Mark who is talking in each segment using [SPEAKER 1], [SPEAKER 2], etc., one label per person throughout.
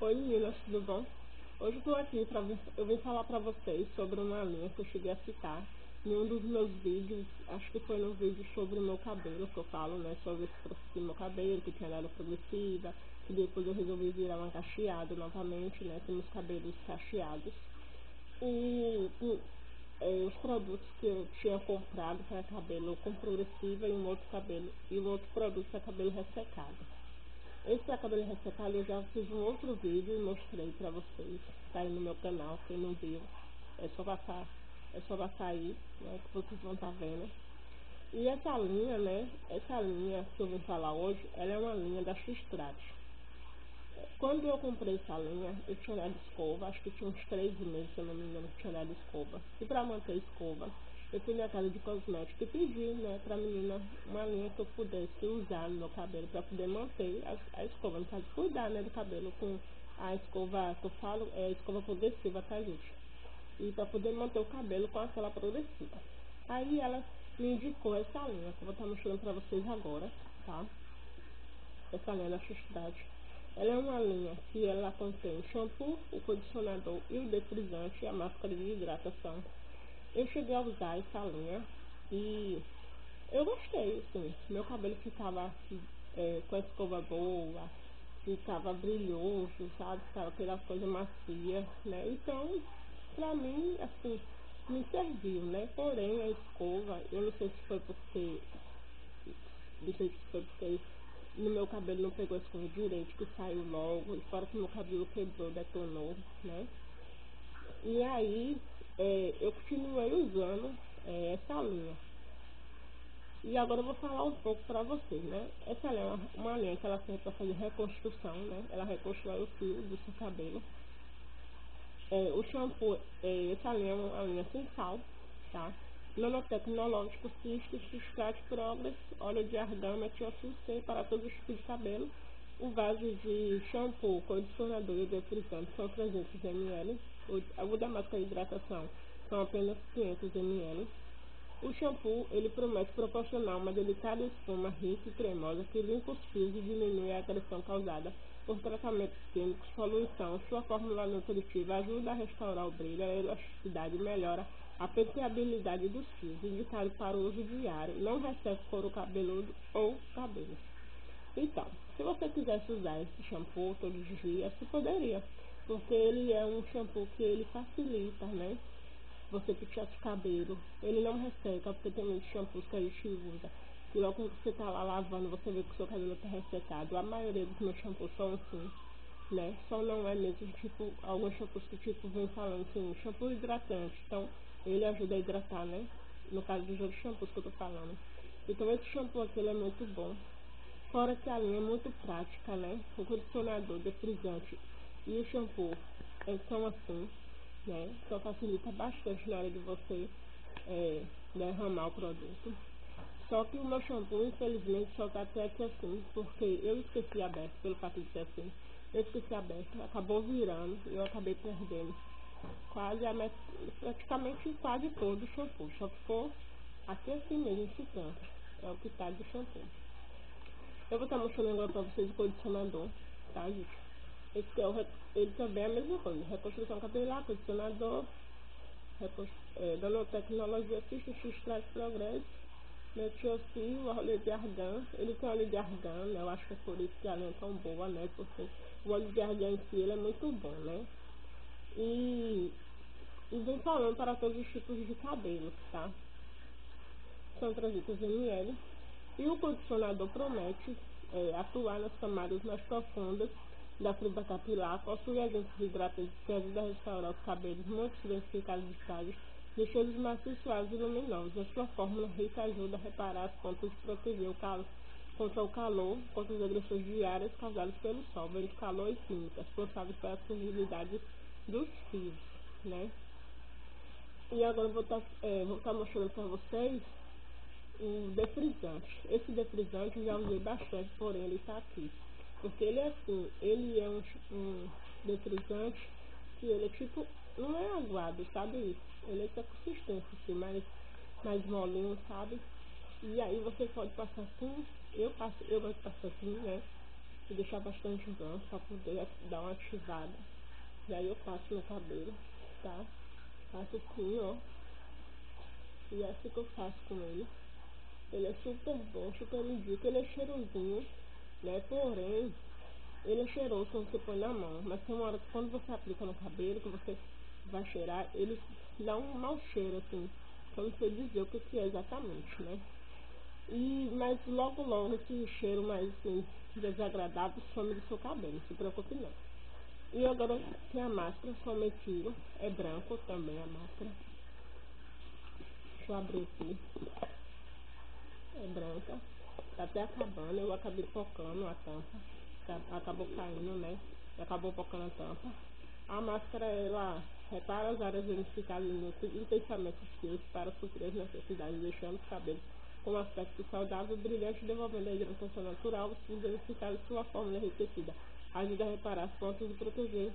[SPEAKER 1] Oi meninas, tudo bom? Hoje eu estou aqui para eu vim falar para vocês sobre uma linha que eu cheguei a citar em um dos meus vídeos, acho que foi no vídeo sobre o meu cabelo, que eu falo, né, sobre esse processo do meu cabelo, que tinha era progressiva, que depois eu resolvi virar uma cacheada novamente, né, com os cabelos cacheados. E, e é, os produtos que eu tinha comprado para cabelo com progressiva e um outro cabelo, e um outro produto para cabelo ressecado. Esse para cabelo ressecado eu já fiz um outro vídeo e mostrei para vocês. Tá aí no meu canal, quem não viu, é só passar, é só passar aí, né, que vocês vão estar tá vendo. E essa linha, né, essa linha que eu vou falar hoje, ela é uma linha da X-Strat. Quando eu comprei essa linha, eu tinha dado escova, acho que tinha uns três meses, se eu não me engano, que tinha dado escova. E para manter escova, eu fui na casa de cosméticos e pedi, né, pra menina uma linha que eu pudesse usar no meu cabelo para poder manter a, a escova, no caso, cuidar, né, do cabelo com a escova, que eu falo, é a escova progressiva, tá, gente? E para poder manter o cabelo com aquela progressiva. Aí ela me indicou essa linha, que eu vou estar mostrando para vocês agora, tá? Essa linha da Xustade. Ela é uma linha que ela contém shampoo, o condicionador e o defrisante e a máscara de hidratação eu cheguei a usar essa linha e eu gostei, assim. Meu cabelo ficava é, com a escova boa, ficava brilhoso, sabe? Ficava aquela coisa macia, né? Então, pra mim, assim, me serviu, né? Porém, a escova, eu não sei se foi porque. Não sei se foi porque no meu cabelo não pegou a escova direito, que saiu logo, e fora que meu cabelo quebrou, detonou, né? E aí, é, eu continuei usando é, essa linha. E agora eu vou falar um pouco para vocês, né? Essa linha é uma, uma linha que ela serve para fazer reconstrução, né? Ela reconstrói o fio do seu cabelo. É, o shampoo, é, essa linha é uma linha sem sal, tá? Nanotecnológico, Cisco, Substrate Progress, óleo de argão, metilfil C para todos os tipos de cabelo. O vaso de shampoo, condicionador e defrisante são 300 ml o da máscara de hidratação são apenas 500 ml. O shampoo, ele promete proporcionar uma delicada espuma rica e cremosa que limpa os fios e diminui a agressão causada por tratamentos químicos, poluição. Sua fórmula nutritiva ajuda a restaurar o brilho, a elasticidade e melhora a penteabilidade dos fios, indicado para o uso diário, não recebe couro cabeludo ou cabelo. Então, se você quisesse usar esse shampoo todos os dias, você poderia porque ele é um shampoo que ele facilita, né? Você puxar o cabelo. Ele não resseca, porque tem muitos shampoos que a gente usa. E logo quando você tá lá lavando, você vê que o seu cabelo tá ressecado. A maioria dos meus shampoos são assim, né? Só não é mesmo, tipo, alguns shampoos que tipo vem falando assim, shampoo hidratante. Então, ele ajuda a hidratar, né? No caso dos outros shampoos que eu tô falando. Então esse shampoo aqui ele é muito bom. Fora que a linha é muito prática, né? O condicionador defrisante e o shampoo são assim, né? Só facilita bastante na hora de você é, derramar o produto. Só que o meu shampoo, infelizmente, só tá até aqui assim, porque eu esqueci aberto, pelo fato de ser assim. Eu esqueci aberto, acabou virando e eu acabei perdendo quase a praticamente quase todo o shampoo. Só ficou aqui assim mesmo, esse canto. É o que tá do shampoo. Eu vou estar mostrando agora pra vocês o condicionador, tá, gente? Esse é o, ele também é a mesma coisa. Reconstrução capilar, condicionador, é, nanotecnologia, ficha, X progresso, metilfio, óleo de argan. Ele tem óleo de argan, né? Eu acho que é por isso que a linha é tão boa, né? Porque o óleo de argan em si ele é muito bom, né? E, e vem falando para todos os tipos de cabelo, tá? São 300 ml. E o condicionador promete é, atuar nas camadas mais profundas da fibra capilar possui agentes hidratantes que ajudam a restaurar os cabelos muito diversificados de estágios, deixando-os macios, suaves e luminosos. A sua fórmula rica ajuda a reparar as pontas e proteger o calor contra o calor, contra as agressões diárias causadas pelo sol, vento, calor e químicas, responsáveis pela fragilidade dos fios, né? E agora vou estar tá, é, tá mostrando para vocês o defrisante. Esse defrisante eu já usei bastante, porém ele está aqui. Porque ele é assim, ele é um, um defrisante que ele é tipo, não é aguado, sabe? Ele é essa consistência, assim, mais, mais molinho, sabe? E aí você pode passar assim, eu passo, eu gosto de passar assim, né? e deixar bastante branco para poder dar uma ativada. E aí eu passo no cabelo, tá? Faço assim, ó. E é assim que eu faço com ele. Ele é super bom, super indico. Ele é cheirosinho, né? Porém, ele é cheiroso quando você põe na mão. Mas tem uma hora que quando você aplica no cabelo, que você vai cheirar, ele dá um mau cheiro, assim. Eu não sei dizer o que, que é exatamente, né? E, mas logo logo esse cheiro mais assim, desagradável some do seu cabelo, não se preocupe não. E agora tem a máscara, metiro, é branco também a máscara. Deixa eu abrir aqui. É branca, tá até acabando, eu acabei focando a tampa, tá, acabou caindo, né? Acabou focando a tampa. A máscara, ela repara as áreas verificadas intensamente fios para suprir as necessidades, deixando os cabelos com um aspecto saudável, brilhante, devolvendo a hidratação natural, identificado sua fórmula enriquecida. Ajuda a reparar as pontas e proteger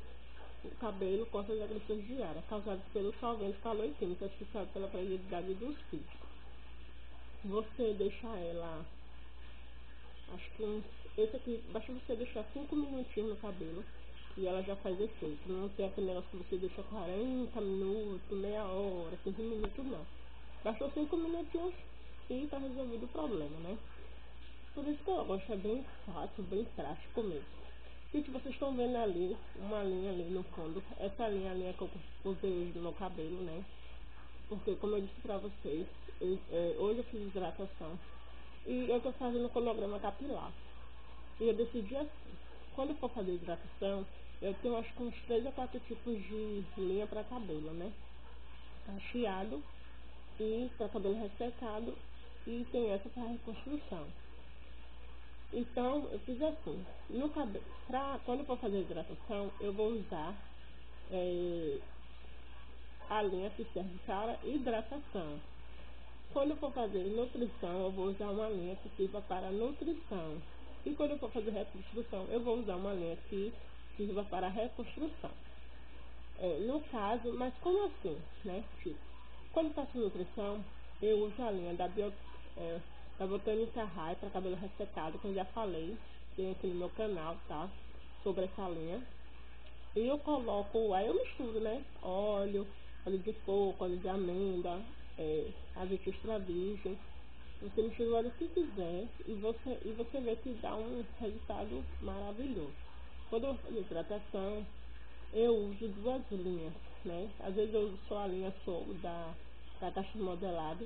[SPEAKER 1] o cabelo contra as agressões diárias, causadas pelo solvente calor e química, pela fragilidade dos fios. Você deixar ela, acho que esse aqui, basta você deixar 5 minutinhos no cabelo, e ela já faz efeito. Não tem aquele negócio que você deixa 40 minutos, meia hora, 15 minutos, não. Bastou 5 minutinhos e tá resolvido o problema, né? Por isso que eu gosto, é bem fácil, bem prático mesmo. Gente, vocês estão vendo ali, uma linha ali no fundo. Essa linha, a linha que eu usei hoje no meu cabelo, né? Porque, como eu disse pra vocês, eu, é, hoje eu fiz hidratação. E eu tô fazendo cronograma capilar. E eu decidi assim, quando eu for fazer hidratação, eu tenho acho que uns 3 a 4 tipos de linha para cabelo, né? Cacheado e para cabelo ressecado e tem essa para reconstrução. Então, eu fiz assim, no cabelo, pra, quando eu for fazer hidratação, eu vou usar é, a linha que serve para hidratação. Quando eu for fazer nutrição, eu vou usar uma linha que sirva para nutrição. E quando eu for fazer reconstrução, eu vou usar uma linha que sirva para reconstrução. É, no caso, mas como assim, né? Tipo, quando faço nutrição, eu uso a linha da, bio, é, da Botânica High para cabelo ressecado, que eu já falei, tem aqui no meu canal, tá? Sobre essa linha. E eu coloco, aí eu misturo, né? Óleo, óleo de coco, óleo de amêndoa, é, azeite extra virgem você mistura o que quiser e você, e você vê que dá um resultado maravilhoso. Quando eu faço hidratação, eu uso duas linhas, né? Às vezes eu uso só a linha sou da, da caixa modelada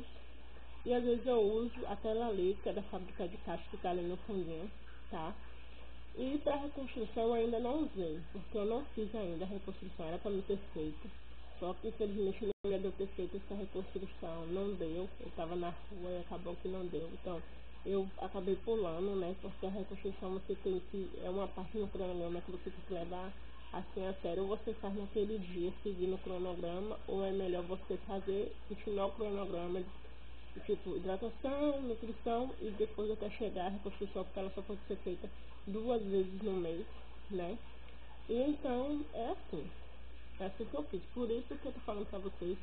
[SPEAKER 1] e às vezes eu uso aquela ali que é da fábrica de caixa que está ali no fundinho, tá? E para reconstrução eu ainda não usei, porque eu não fiz ainda a reconstrução, era para me ter feito. Só que infelizmente não ia ter feito essa reconstrução, não deu. Eu estava na rua e acabou que não deu. Então eu acabei pulando, né? Porque a reconstrução você tem que. É uma parte no cronograma que você tem que levar assim a sério. Ou você faz naquele dia seguindo o cronograma, ou é melhor você fazer, continuar o cronograma tipo hidratação, nutrição e depois até chegar a reconstrução, porque ela só pode ser feita duas vezes no mês, né? E então é assim. É assim que eu fiz. Por isso que eu tô falando pra vocês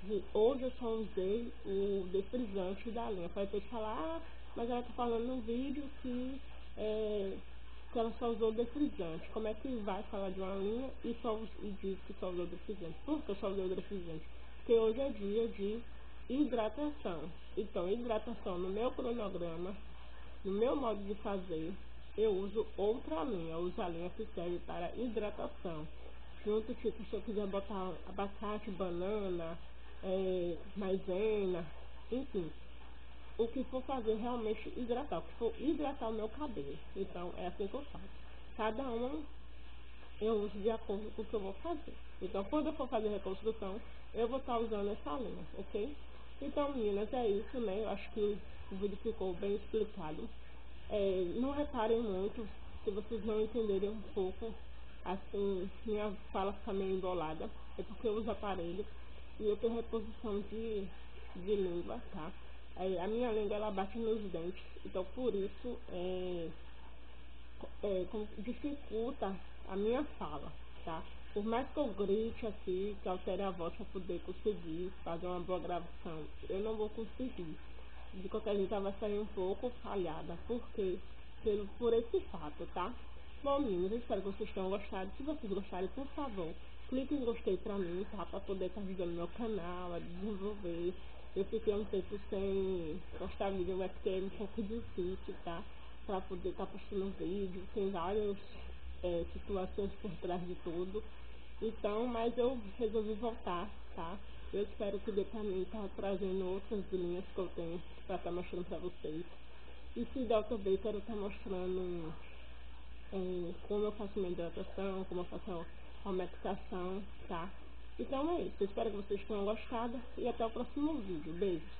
[SPEAKER 1] que hoje eu só usei o defrisante da linha. Pode ter que falar, ah, mas ela tá falando no vídeo que, é, que ela só usou o defrisante. Como é que vai falar de uma linha e, só, e diz que só usou o defrisante? Por que eu só usei o defrisante? Porque hoje é dia de hidratação. Então, hidratação no meu cronograma, no meu modo de fazer, eu uso outra linha. Eu uso a linha que serve para hidratação junto, tipo, se eu quiser botar abacate, banana, é, maisena, enfim. O que for fazer realmente hidratar, o que for hidratar o meu cabelo. Então, é assim que eu faço. Cada um eu uso de acordo com o que eu vou fazer. Então, quando eu for fazer reconstrução, eu vou estar usando essa linha, ok? Então, meninas, é isso, né? Eu acho que o vídeo ficou bem explicado. É, não reparem muito se vocês não entenderem um pouco assim, minha fala fica meio embolada, é porque eu uso aparelho e eu tenho reposição de, de língua, tá? A minha língua ela bate nos dentes, então por isso é, é, dificulta a minha fala, tá? Por mais que eu grite aqui, que altere a voz para poder conseguir fazer uma boa gravação, eu não vou conseguir. De qualquer jeito, ela vai sair um pouco falhada, porque pelo, por esse fato, tá? Bom, meninas, eu espero que vocês tenham gostado. Se vocês gostarem, por favor, clique em gostei pra mim, tá? Pra poder estar ajudando meu canal a desenvolver. Eu fiquei um tempo sem postar vídeo, mas porque é um pouco difícil, tá? Pra poder estar postando vídeo. Tem várias é, situações por trás de tudo. Então, mas eu resolvi voltar, tá? Eu espero que dê pra mim estar trazendo outras linhas que eu tenho pra estar mostrando pra vocês. E se der também, quero estar mostrando como eu faço minha hidratação, como eu faço a medicação, tá? Então é isso. Eu espero que vocês tenham gostado e até o próximo vídeo. Beijos!